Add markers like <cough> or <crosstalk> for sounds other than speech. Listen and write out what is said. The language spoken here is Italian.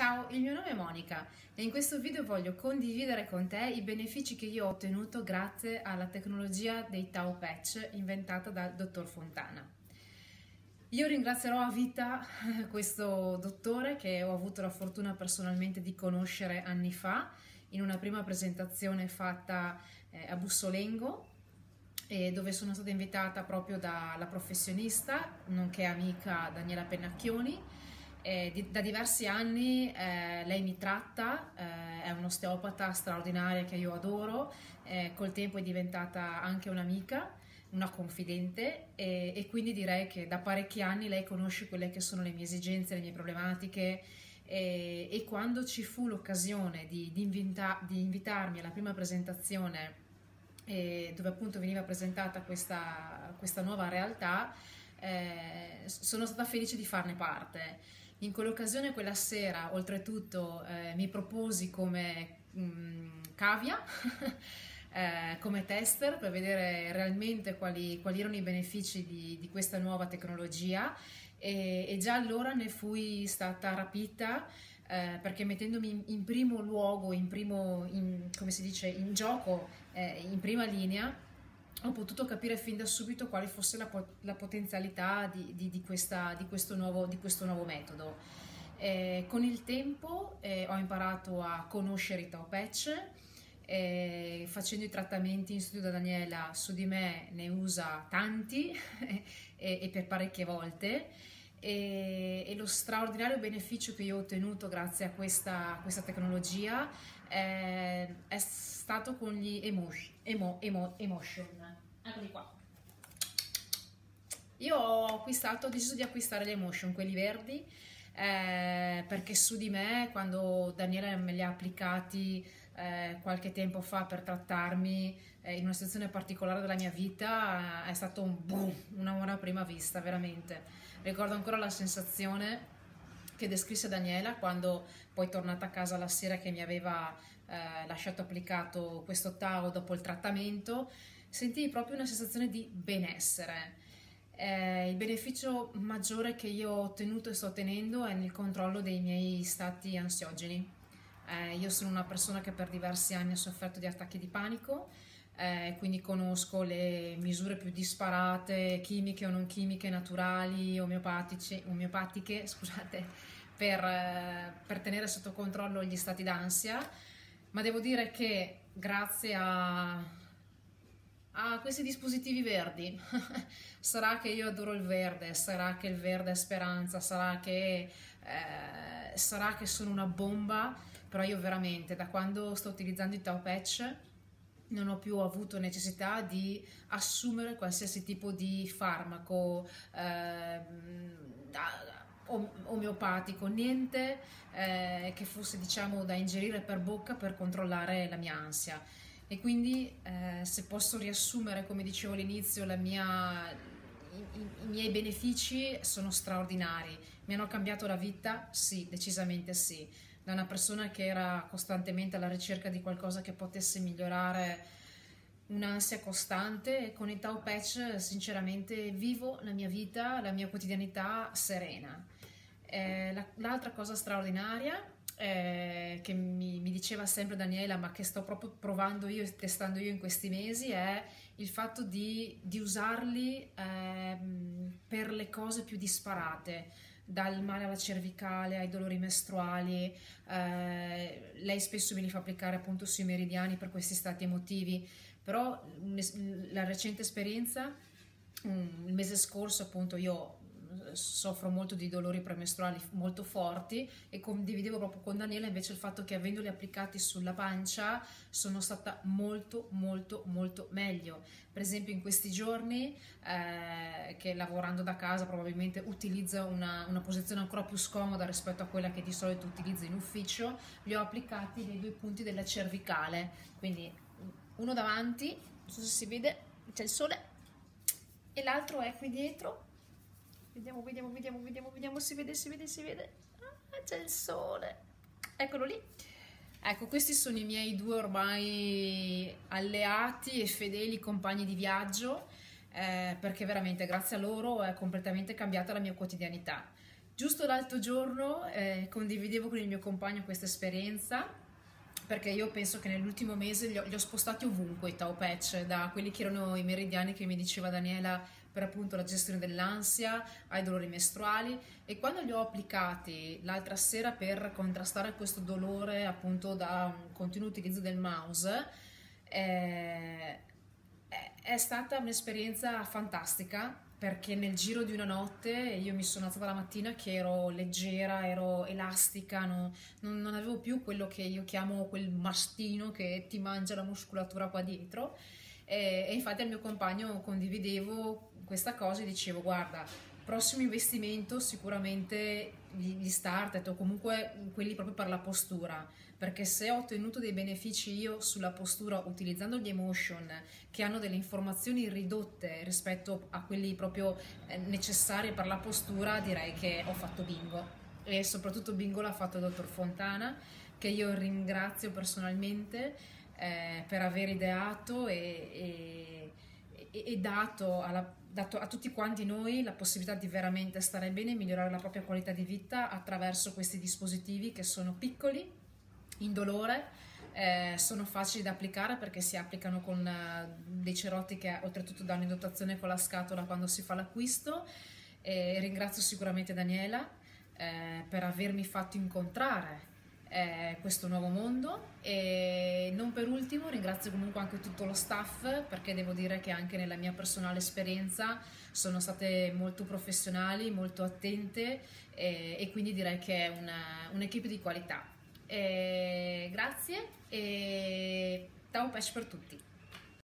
Ciao, il mio nome è Monica e in questo video voglio condividere con te i benefici che io ho ottenuto grazie alla tecnologia dei Tau Patch inventata dal dottor Fontana. Io ringrazierò a vita <laughs> questo dottore che ho avuto la fortuna personalmente di conoscere anni fa in una prima presentazione fatta eh, a Bussolengo dove sono stata invitata proprio dalla professionista, nonché amica Daniela Pennacchioni. Eh, di, da diversi anni eh, lei mi tratta, eh, è un'osteopata straordinaria che io adoro, col tempo è diventata anche un'amica, una confidente e, e, quindi direi che da parecchi anni lei conosce quelle che sono le mie esigenze, le mie problematiche e, e quando ci fu l'occasione di, di, invita, di invitarmi alla prima presentazione dove appunto veniva presentata questa, questa nuova realtà, eh, sono stata felice di farne parte. In quell'occasione, quella sera, oltretutto, eh, mi proposi come mh, mm, cavia, <laughs> eh, come tester per vedere realmente quali, quali erano i benefici di, di questa nuova tecnologia. E, e, già allora ne fui stata rapita eh, perché mettendomi in, primo luogo, in primo, in, come si dice, in gioco, eh, in prima linea, ho potuto capire fin da subito quale fosse la, la potenzialità di, di, di, questa, questo nuovo, di questo nuovo metodo. Eh, con il tempo eh, ho imparato a conoscere i Tau Patch, eh, facendo i trattamenti in studio da Daniela su di me ne usa tanti <laughs> e, e per parecchie volte e, e, lo straordinario beneficio che io ho ottenuto grazie a questa, questa tecnologia è, è, stato con gli emotion, emo, emo, emotion. Eccoli qua. Io ho acquistato, ho deciso di acquistare gli emotion, quelli verdi, eh, perché su di me, quando Daniela me li ha applicati eh, qualche tempo fa per trattarmi eh, in una situazione particolare della mia vita, è stato un boom, un amore a prima vista, veramente Ricordo ancora la sensazione che descrisse Daniela quando poi tornata a casa la sera che mi aveva eh, lasciato applicato questo tau dopo il trattamento, sentii proprio una sensazione di benessere. Eh, il beneficio maggiore che io ho ottenuto e sto ottenendo è nel controllo dei miei stati ansiogeni. Eh, io sono una persona che per diversi anni ha sofferto di attacchi di panico eh, quindi conosco le misure più disparate, chimiche o non chimiche, naturali, omeopatiche, <laughs> scusate, per, eh, per tenere sotto controllo gli stati d'ansia, ma devo dire che grazie a, a questi dispositivi verdi. <laughs> sarà che io adoro il verde, sarà che il verde è speranza, sarà che, eh, sarà che sono una bomba, però io veramente da quando sto utilizzando i Tau Patch non ho più avuto necessità di assumere qualsiasi tipo di farmaco eh, omeopatico, niente eh, che fosse diciamo da ingerire per bocca per controllare la mia ansia. E quindi eh, se posso riassumere, come dicevo all'inizio, mia, i, i miei benefici sono straordinari. Mi hanno cambiato la vita? Sì, decisamente sì da una persona che era costantemente alla ricerca di qualcosa che potesse migliorare un'ansia costante e con il Tau Patch sinceramente vivo la mia vita, la mia quotidianità serena. Eh, la, l'altra cosa straordinaria eh, che mi, mi, diceva sempre Daniela ma che sto proprio provando io e testando io in questi mesi è il fatto di, di usarli eh, per le cose più disparate dal male alla cervicale ai dolori mestruali, eh, lei spesso me li fa applicare appunto sui meridiani per questi stati emotivi, però la recente esperienza, il mese scorso appunto io soffro molto di dolori premestruali molto forti e condividevo proprio con Daniela invece il fatto che avendoli applicati sulla pancia sono stata molto molto molto meglio. Per esempio in questi giorni eh, che lavorando da casa probabilmente utilizzo una, una, posizione ancora più scomoda rispetto a quella che di solito utilizzo in ufficio li ho applicati nei due punti della cervicale. Quindi uno davanti non so se si vede c'è il sole e l'altro è qui dietro Vediamo, vediamo, vediamo, vediamo, vediamo, si vede, si vede, si vede. Ah, c'è il sole. Eccolo lì. Ecco, questi sono i miei due ormai alleati e fedeli compagni di viaggio, eh, perché veramente grazie a loro è completamente cambiata la mia quotidianità. Giusto l'altro giorno eh, condividevo con il mio compagno questa esperienza perché io penso che nell'ultimo mese li ho, li ho, spostati ovunque i Tau Patch, da quelli che erano i meridiani che mi diceva Daniela per appunto la gestione dell'ansia, ai dolori mestruali e quando li ho applicati l'altra sera per contrastare questo dolore appunto da un continuo utilizzo del mouse, eh, è stata un'esperienza fantastica perché nel giro di una notte io mi sono alzata la mattina che ero leggera, ero elastica, no, non, non, avevo più quello che io chiamo quel mastino che ti mangia la muscolatura qua dietro. E, e infatti al mio compagno condividevo questa cosa e dicevo guarda, prossimo investimento sicuramente gli, gli start o comunque quelli proprio per la postura perché se ho ottenuto dei benefici io sulla postura utilizzando gli emotion che hanno delle informazioni ridotte rispetto a quelli proprio eh, necessari per la postura, direi che ho fatto bingo. E soprattutto bingo l'ha fatto il dottor Fontana, che io ringrazio personalmente eh, per aver ideato e, e, e dato, alla, dato a tutti quanti noi la possibilità di veramente stare bene e migliorare la propria qualità di vita attraverso questi dispositivi che sono piccoli indolore, eh, sono facili da applicare perché si applicano con eh, dei cerotti che oltretutto danno in dotazione con la scatola quando si fa l'acquisto. E ringrazio sicuramente Daniela eh, per avermi fatto incontrare eh, questo nuovo mondo e non per ultimo ringrazio comunque anche tutto lo staff perché devo dire che anche nella mia personale esperienza sono state molto professionali, molto attente e, e quindi direi che è una, un'equipe di qualità. Eh, grazie e ciao pesce per tutti.